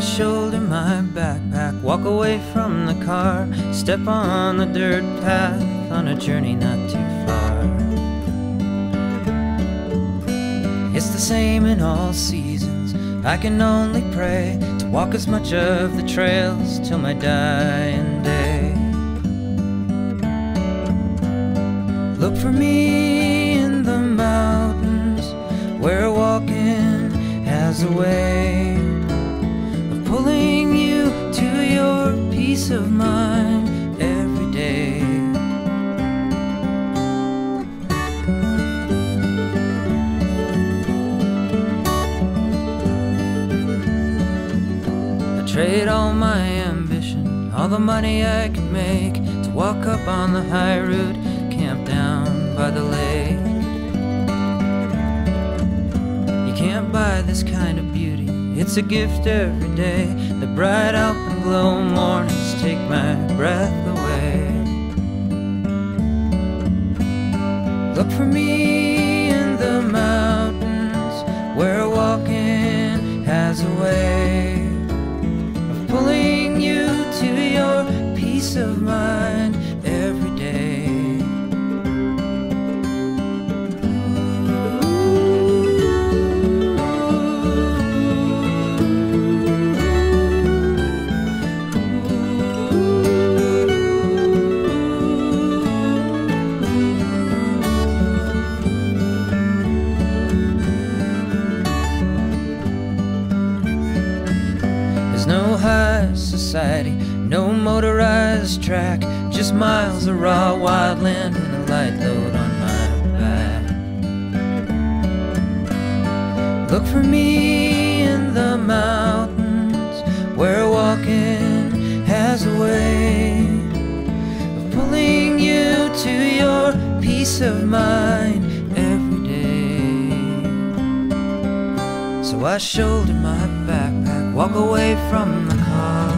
Shoulder my backpack, walk away from the car, step on the dirt path on a journey not too far. It's the same in all seasons. I can only pray to walk as much of the trails till my dying day. Look for me peace of mind every day. I trade all my ambition, all the money I could make to walk up on the high road, camp down by the lake. Can't buy this kind of beauty, it's a gift every day. The bright alpenglow mornings take my breath away. Look for me society, no motorized track, just miles of raw wild land and a light load on my back. Look for me in the mountains where walking has a way of pulling you to your peace of mind every day. So I shoulder my backpack, walk away from the car.